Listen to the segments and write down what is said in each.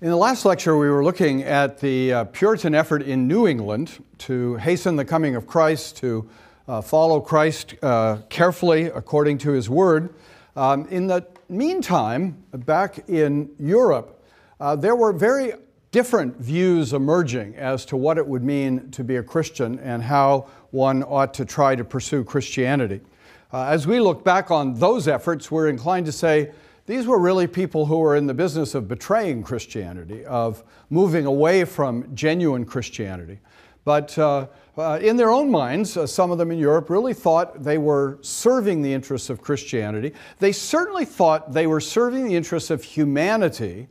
In the last lecture, we were looking at the uh, Puritan effort in New England to hasten the coming of Christ, to uh, follow Christ uh, carefully according to his word. Um, in the meantime, back in Europe, uh, there were very different views emerging as to what it would mean to be a Christian and how one ought to try to pursue Christianity. Uh, as we look back on those efforts, we're inclined to say these were really people who were in the business of betraying Christianity, of moving away from genuine Christianity. But uh, uh, in their own minds, uh, some of them in Europe really thought they were serving the interests of Christianity. They certainly thought they were serving the interests of humanity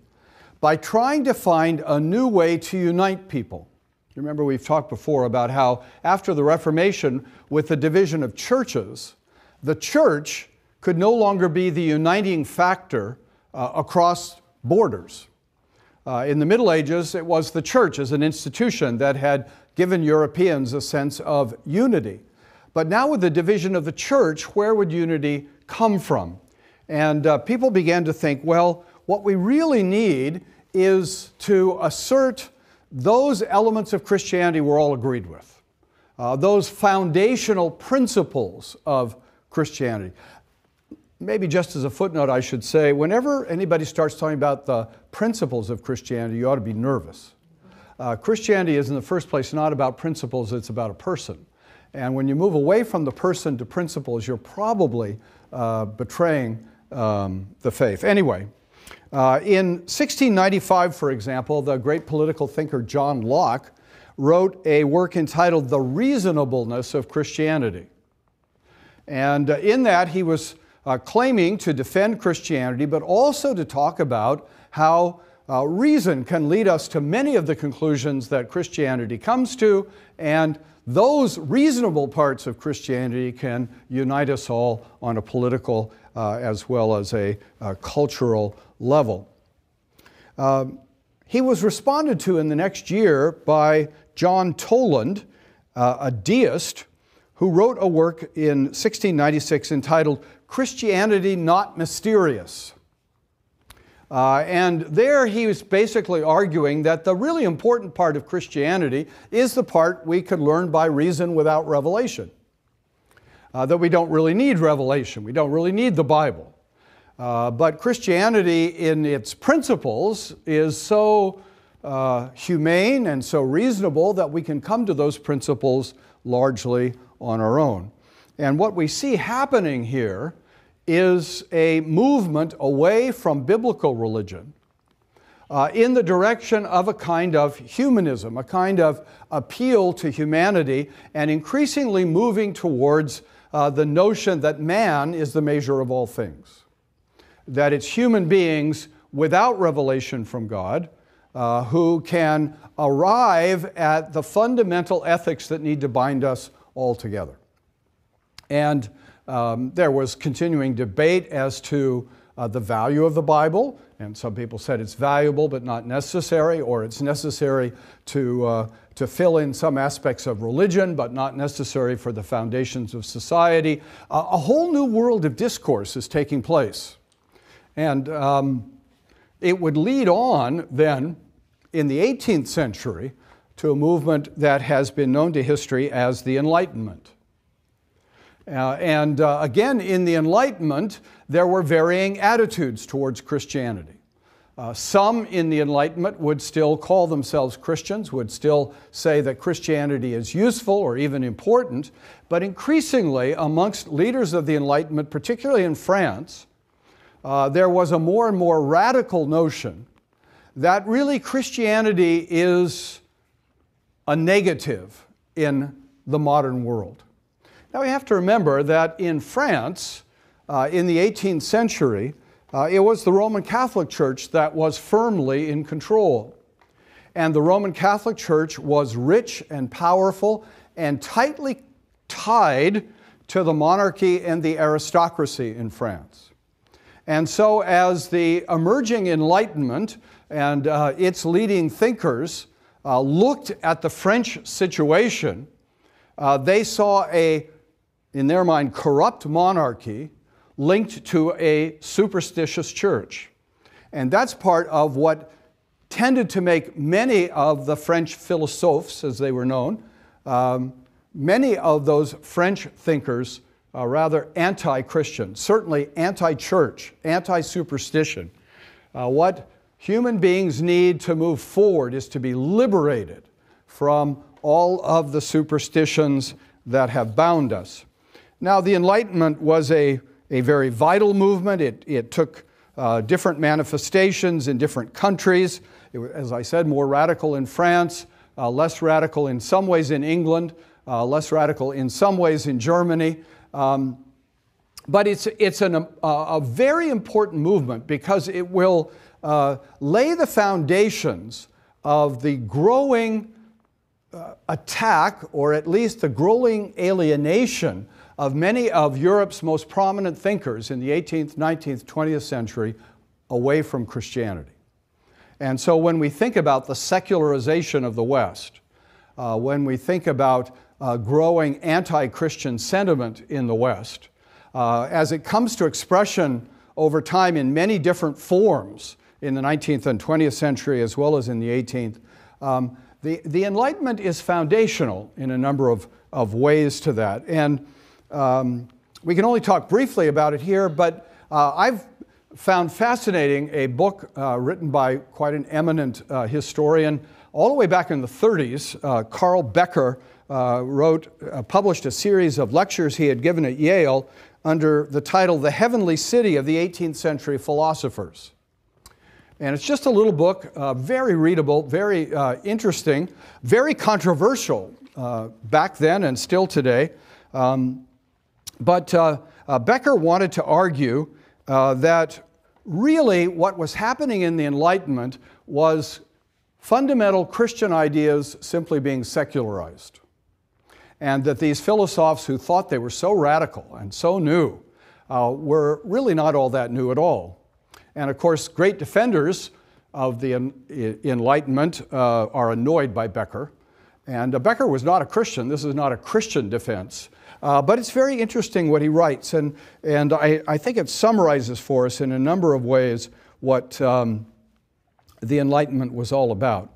by trying to find a new way to unite people. You remember we've talked before about how after the Reformation, with the division of churches, the church could no longer be the uniting factor uh, across borders. Uh, in the Middle Ages, it was the church as an institution that had given Europeans a sense of unity. But now, with the division of the church, where would unity come from? And uh, people began to think well, what we really need is to assert those elements of Christianity we're all agreed with, uh, those foundational principles of Christianity maybe just as a footnote, I should say, whenever anybody starts talking about the principles of Christianity, you ought to be nervous. Uh, Christianity is, in the first place, not about principles, it's about a person. And when you move away from the person to principles, you're probably uh, betraying um, the faith. Anyway, uh, in 1695, for example, the great political thinker John Locke wrote a work entitled The Reasonableness of Christianity. And uh, in that, he was uh, claiming to defend Christianity, but also to talk about how uh, reason can lead us to many of the conclusions that Christianity comes to, and those reasonable parts of Christianity can unite us all on a political uh, as well as a uh, cultural level. Um, he was responded to in the next year by John Toland, uh, a deist, who wrote a work in 1696 entitled Christianity Not Mysterious. Uh, and there he was basically arguing that the really important part of Christianity is the part we could learn by reason without revelation. Uh, that we don't really need revelation, we don't really need the Bible. Uh, but Christianity, in its principles, is so uh, humane and so reasonable that we can come to those principles largely on our own. And what we see happening here is a movement away from biblical religion uh, in the direction of a kind of humanism, a kind of appeal to humanity, and increasingly moving towards uh, the notion that man is the measure of all things. That it's human beings without revelation from God uh, who can arrive at the fundamental ethics that need to bind us all together. And um, there was continuing debate as to uh, the value of the Bible, and some people said it's valuable but not necessary, or it's necessary to, uh, to fill in some aspects of religion but not necessary for the foundations of society. Uh, a whole new world of discourse is taking place. And um, it would lead on then in the 18th century to a movement that has been known to history as the Enlightenment. Uh, and uh, again, in the Enlightenment, there were varying attitudes towards Christianity. Uh, some in the Enlightenment would still call themselves Christians, would still say that Christianity is useful or even important, but increasingly, amongst leaders of the Enlightenment, particularly in France, uh, there was a more and more radical notion that really Christianity is a negative in the modern world. Now we have to remember that in France, uh, in the 18th century, uh, it was the Roman Catholic Church that was firmly in control. And the Roman Catholic Church was rich and powerful and tightly tied to the monarchy and the aristocracy in France. And so, as the emerging Enlightenment and uh, its leading thinkers uh, looked at the French situation, uh, they saw a in their mind, corrupt monarchy linked to a superstitious church. And that's part of what tended to make many of the French philosophes, as they were known, um, many of those French thinkers uh, rather anti Christian, certainly anti church, anti superstition. Uh, what human beings need to move forward is to be liberated from all of the superstitions that have bound us. Now, the Enlightenment was a, a very vital movement. It, it took uh, different manifestations in different countries. It was, as I said, more radical in France, uh, less radical in some ways in England, uh, less radical in some ways in Germany. Um, but it's, it's an, a, a, very important movement because it will uh, lay the foundations of the growing uh, attack, or at least the growing alienation of many of Europe's most prominent thinkers in the 18th, 19th, 20th century away from Christianity. And so when we think about the secularization of the West, uh, when we think about uh, growing anti Christian sentiment in the West, uh, as it comes to expression over time in many different forms in the 19th and 20th century, as well as in the 18th. Um, the, the Enlightenment is foundational in a number of, of ways to that. And um, we can only talk briefly about it here, but uh, I've found fascinating a book uh, written by quite an eminent uh, historian all the way back in the 30s. Uh, Carl Becker uh, wrote, uh, published a series of lectures he had given at Yale under the title The Heavenly City of the 18th Century Philosophers. And it's just a little book, very readable, very interesting, very controversial back then and still today. Um, but uh, uh, Becker wanted to argue uh, that really what was happening in the Enlightenment was fundamental Christian ideas simply being secularized and that these philosophers who thought they were so radical and so new uh, were really not all that new at all. And of course, great defenders of the Enlightenment uh, are annoyed by Becker. And uh, Becker was not a Christian. This is not a Christian defense. Uh, but it's very interesting what he writes. And, and I, I, think it summarizes for us in a number of ways what um, the Enlightenment was all about.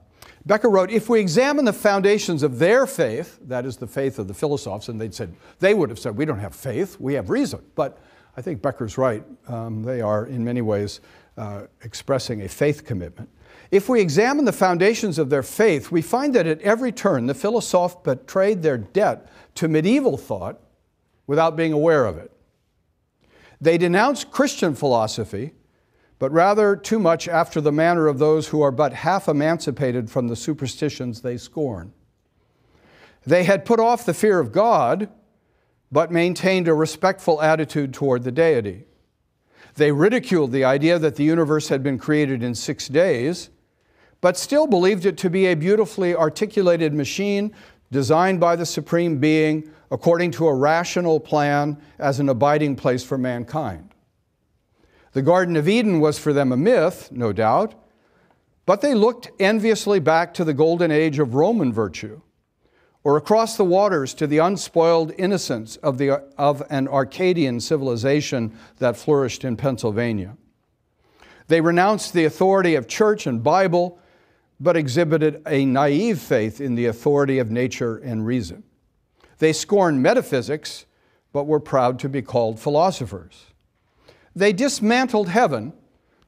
Becker wrote, if we examine the foundations of their faith, that is the faith of the philosophers, and they'd said, they would have said, we don't have faith, we have reason. But I think Becker's right. Um, they are, in many ways, uh, expressing a faith commitment. If we examine the foundations of their faith, we find that at every turn the philosophers betrayed their debt to medieval thought without being aware of it. They denounced Christian philosophy but rather too much after the manner of those who are but half emancipated from the superstitions they scorn. They had put off the fear of God, but maintained a respectful attitude toward the deity. They ridiculed the idea that the universe had been created in six days, but still believed it to be a beautifully articulated machine designed by the Supreme Being according to a rational plan as an abiding place for mankind. The Garden of Eden was for them a myth, no doubt, but they looked enviously back to the golden age of Roman virtue, or across the waters to the unspoiled innocence of, the, of an Arcadian civilization that flourished in Pennsylvania. They renounced the authority of church and Bible, but exhibited a naive faith in the authority of nature and reason. They scorned metaphysics, but were proud to be called philosophers. They dismantled heaven,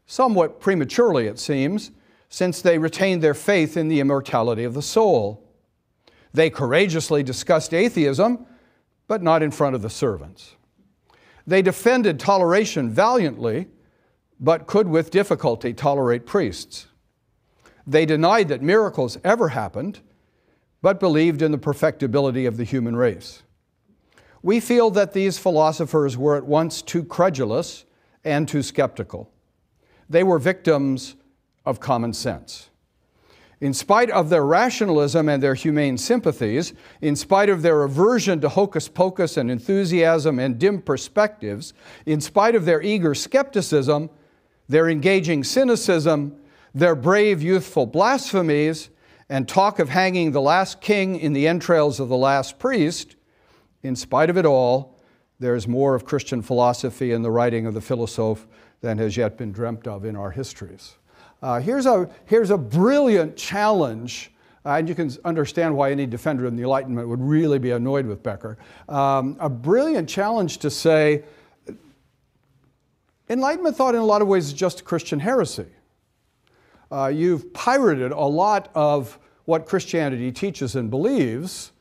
somewhat prematurely it seems, since they retained their faith in the immortality of the soul. They courageously discussed atheism, but not in front of the servants. They defended toleration valiantly, but could with difficulty tolerate priests. They denied that miracles ever happened, but believed in the perfectibility of the human race. We feel that these philosophers were at once too credulous and too skeptical. They were victims of common sense. In spite of their rationalism and their humane sympathies, in spite of their aversion to hocus pocus and enthusiasm and dim perspectives, in spite of their eager skepticism, their engaging cynicism, their brave youthful blasphemies, and talk of hanging the last king in the entrails of the last priest, in spite of it all, there is more of Christian philosophy in the writing of the philosophe than has yet been dreamt of in our histories. Uh, here's, a, here's a brilliant challenge, uh, and you can understand why any defender of the Enlightenment would really be annoyed with Becker. Um, a brilliant challenge to say Enlightenment thought in a lot of ways is just a Christian heresy. Uh, you've pirated a lot of what Christianity teaches and believes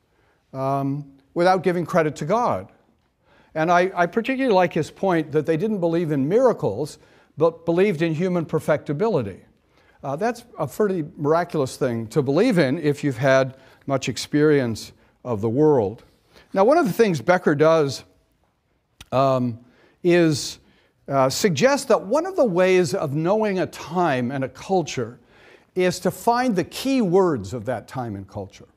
um, without giving credit to God. And I, I, particularly like his point that they didn't believe in miracles, but believed in human perfectibility. Uh, that's a pretty miraculous thing to believe in if you've had much experience of the world. Now, one of the things Becker does um, is uh, suggest that one of the ways of knowing a time and a culture is to find the key words of that time and culture.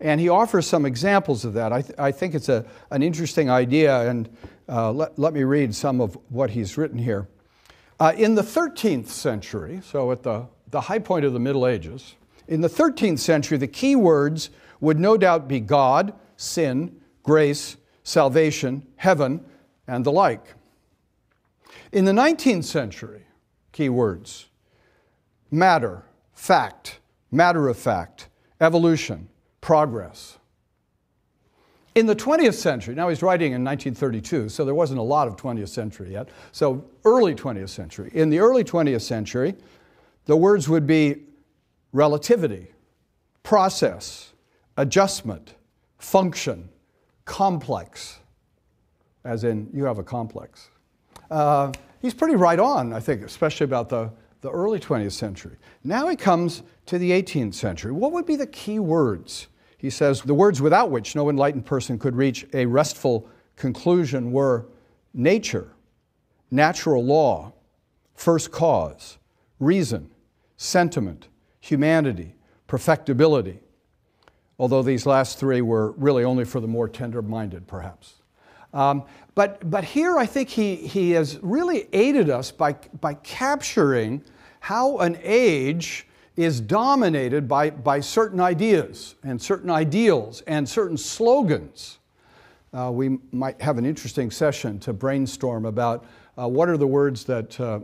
And he offers some examples of that. I, th- I think it's a, an interesting idea, and uh, let, let me read some of what he's written here. Uh, in the 13th century, so at the, the high point of the Middle Ages, in the 13th century, the key words would no doubt be God, sin, grace, salvation, heaven, and the like. In the 19th century, key words matter, fact, matter of fact, evolution, progress. In the 20th century, now he's writing in 1932, so there wasn't a lot of 20th century yet, so early 20th century. In the early 20th century, the words would be relativity, process, adjustment, function, complex, as in you have a complex. Uh, he's pretty right on, I think, especially about the, the early 20th century. Now he comes to the 18th century. What would be the key words? He says the words without which no enlightened person could reach a restful conclusion were nature, natural law, first cause, reason, sentiment, humanity, perfectibility. Although these last three were really only for the more tender minded, perhaps. Um, but, but here I think he, he has really aided us by, by capturing how an age is dominated by, by certain ideas and certain ideals and certain slogans. Uh, we might have an interesting session to brainstorm about uh, what are the words that uh,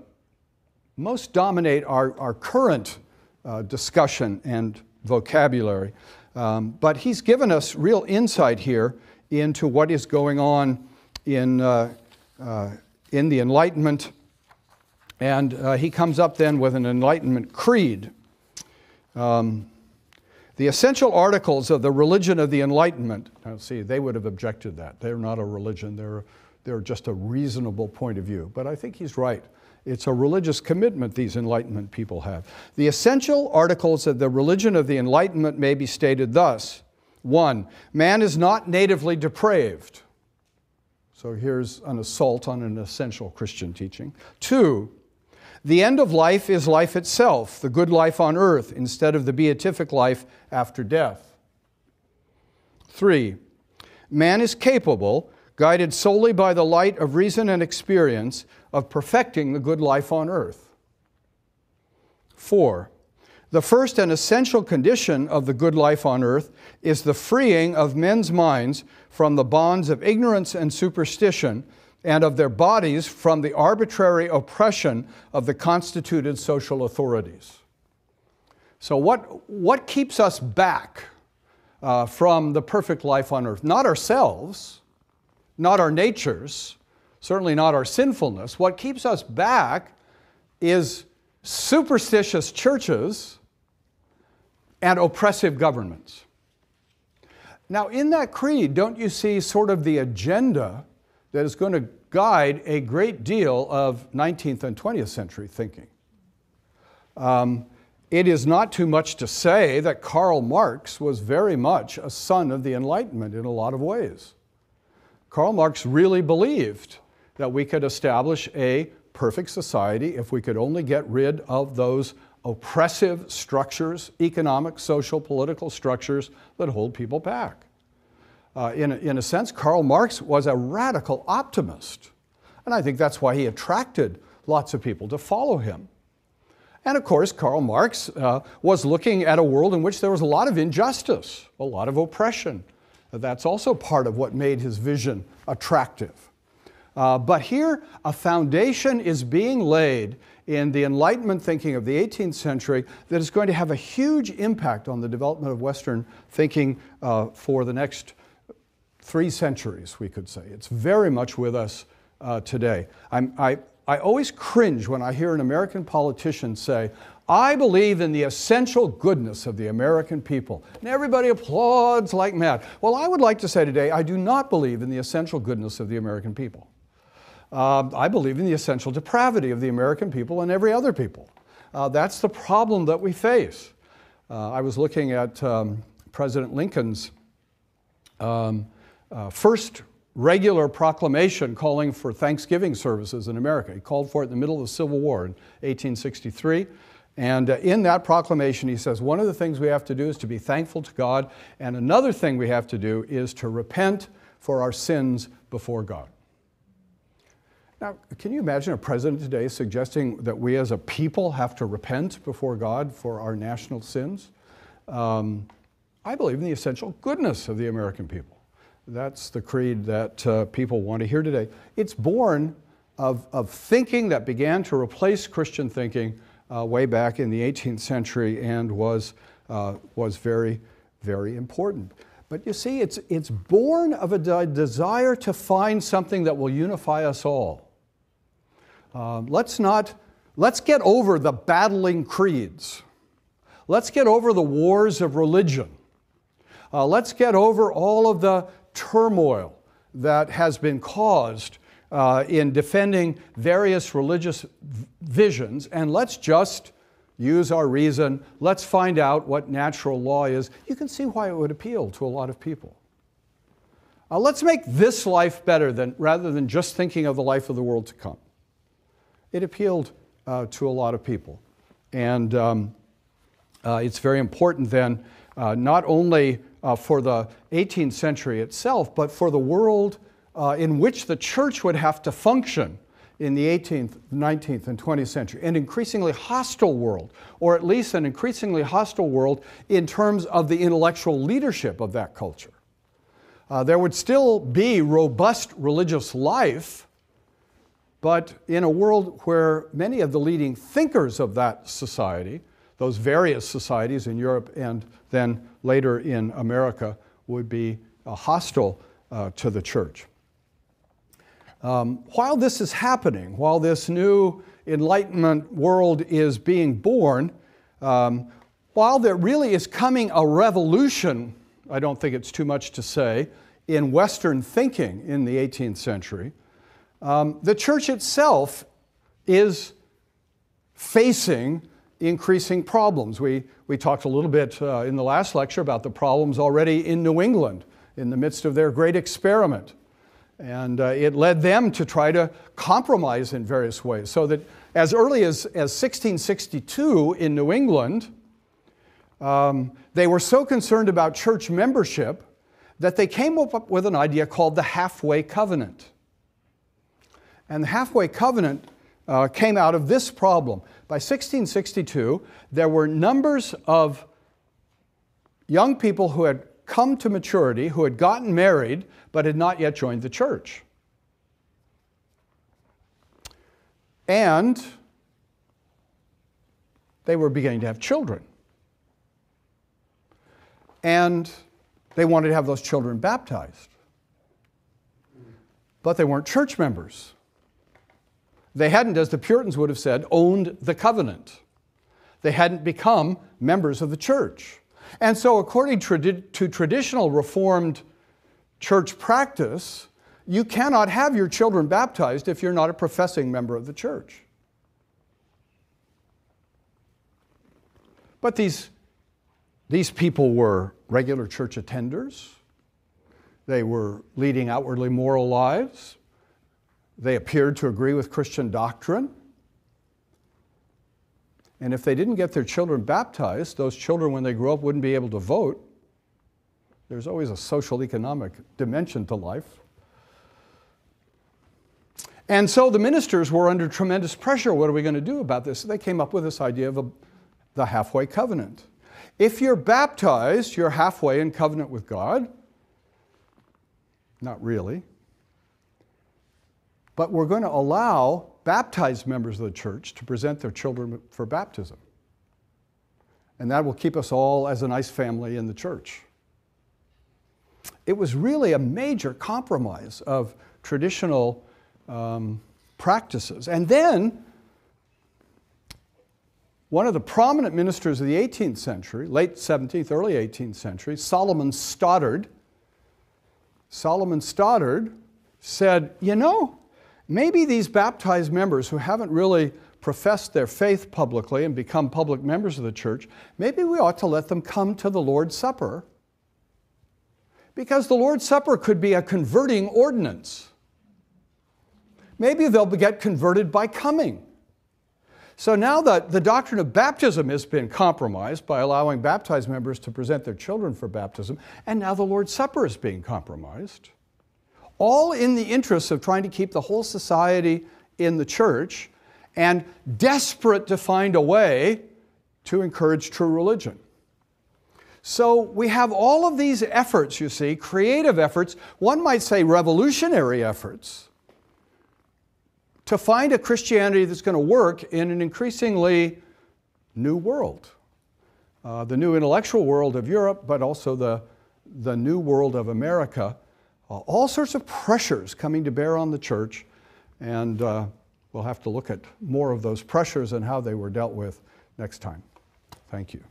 most dominate our, our current uh, discussion and vocabulary. Um, but he's given us real insight here into what is going on in, uh, uh, in the Enlightenment. And he comes up then with an Enlightenment creed um, the essential articles of the religion of the Enlightenment, now see, they would have objected that. They're not a religion, they're, they're just a reasonable point of view. But I think he's right. It's a religious commitment these Enlightenment people have. The essential articles of the religion of the Enlightenment may be stated thus one, man is not natively depraved. So here's an assault on an essential Christian teaching. Two, the end of life is life itself, the good life on earth, instead of the beatific life after death. Three, man is capable, guided solely by the light of reason and experience, of perfecting the good life on earth. Four, the first and essential condition of the good life on earth is the freeing of men's minds from the bonds of ignorance and superstition and of their bodies from the arbitrary oppression of the constituted social authorities. So, what, what keeps us back uh, from the perfect life on earth? Not ourselves, not our natures, certainly not our sinfulness. What keeps us back is superstitious churches and oppressive governments. Now, in that creed, don't you see sort of the agenda that is going to guide a great deal of 19th and 20th century thinking. Um, it is not too much to say that Karl Marx was very much a son of the Enlightenment in a lot of ways. Karl Marx really believed that we could establish a perfect society if we could only get rid of those oppressive structures, economic, social, political structures that hold people back. Uh, in, a, in a sense, Karl Marx was a radical optimist. And I think that's why he attracted lots of people to follow him. And of course, Karl Marx uh, was looking at a world in which there was a lot of injustice, a lot of oppression. That's also part of what made his vision attractive. Uh, but here, a foundation is being laid in the Enlightenment thinking of the 18th century that is going to have a huge impact on the development of Western thinking uh, for the next three centuries, we could say. It's very much with us uh, today. I'm, I, I always cringe when I hear an American politician say, I believe in the essential goodness of the American people. And everybody applauds like mad. Well, I would like to say today, I do not believe in the essential goodness of the American people. Uh, I believe in the essential depravity of the American people and every other people. Uh, that's the problem that we face. Uh, I was looking at um, President Lincoln's um, uh, first regular proclamation calling for Thanksgiving services in America. He called for it in the middle of the Civil War in 1863. And uh, in that proclamation, he says, one of the things we have to do is to be thankful to God, and another thing we have to do is to repent for our sins before God. Now, can you imagine a president today suggesting that we as a people have to repent before God for our national sins? Um, I believe in the essential goodness of the American people. That's the creed that uh, people want to hear today. It's born of, of thinking that began to replace Christian thinking uh, way back in the 18th century and was, uh, was very, very important. But you see, it's, it's born of a de- desire to find something that will unify us all. Um, let's not, let's get over the battling creeds. Let's get over the wars of religion. Uh, let's get over all of the turmoil that has been caused uh, in defending various religious visions, and let's just use our reason. Let's find out what natural law is. You can see why it would appeal to a lot of people. Uh, let's make this life better than, rather than just thinking of the life of the world to come it appealed uh, to a lot of people. And um, uh, it's very important then, uh, not only uh, for the 18th century itself, but for the world uh, in which the church would have to function in the 18th, 19th, and 20th century, an increasingly hostile world, or at least an increasingly hostile world in terms of the intellectual leadership of that culture. Uh, there would still be robust religious life, but in a world where many of the leading thinkers of that society, those various societies in Europe and then later in America, would be uh, hostile uh, to the church. Um, while this is happening, while this new Enlightenment world is being born, um, while there really is coming a revolution, I don't think it's too much to say, in Western thinking in the 18th century, um, the church itself is facing increasing problems. We, we talked a little bit uh, in the last lecture about the problems already in New England in the midst of their great experiment. And uh, it led them to try to compromise in various ways. So that as early as, as 1662 in New England, um, they were so concerned about church membership that they came up with an idea called the halfway covenant. And the halfway covenant uh, came out of this problem. By 1662, there were numbers of young people who had come to maturity, who had gotten married, but had not yet joined the church. And they were beginning to have children. And they wanted to have those children baptized. But they weren't church members. They hadn't, as the Puritans would have said, owned the covenant. They hadn't become members of the church. And so, according to traditional Reformed church practice, you cannot have your children baptized if you're not a professing member of the church. But these, these people were regular church attenders. They were leading outwardly moral lives. They appeared to agree with Christian doctrine. And if they didn't get their children baptized, those children, when they grew up, wouldn't be able to vote. There's always a social economic dimension to life. And so the ministers were under tremendous pressure. What are we going to do about this? They came up with this idea of a, the halfway covenant. If you're baptized, you're halfway in covenant with God. Not really. But we're going to allow baptized members of the church to present their children for baptism. And that will keep us all as a nice family in the church. It was really a major compromise of traditional um, practices. And then, one of the prominent ministers of the 18th century, late 17th, early 18th century, Solomon Stoddard, Solomon Stoddard said, You know, maybe these baptized members who haven't really professed their faith publicly and become public members of the church, maybe we ought to let them come to the Lord's Supper because the Lord's Supper could be a converting ordinance. Maybe they'll get converted by coming. So now that the doctrine of baptism has been compromised by allowing baptized members to present their children for baptism, and now the Lord's Supper is being compromised, all in the interest of trying to keep the whole society in the church and desperate to find a way to encourage true religion. So we have all of these efforts, you see, creative efforts, one might say revolutionary efforts, to find a Christianity that's going to work in an increasingly new world. Uh, the new intellectual world of Europe, but also the, the new world of America. Uh, all sorts of pressures coming to bear on the church, and uh, we'll have to look at more of those pressures and how they were dealt with next time. Thank you.